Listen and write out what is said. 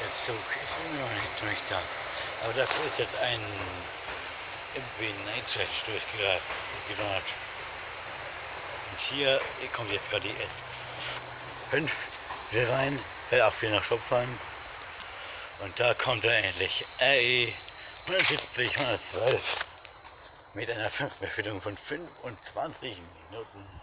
Der Zug ist immer noch nicht durch da. Aber das ist jetzt ein MW Nightjet durchgedonnert. Und hier, hier kommt jetzt gerade die S5 hier rein, will auch wieder nach Schopfheim. Und da kommt er endlich. Ey, 170, 112 mit einer Befüllung von 25 Minuten.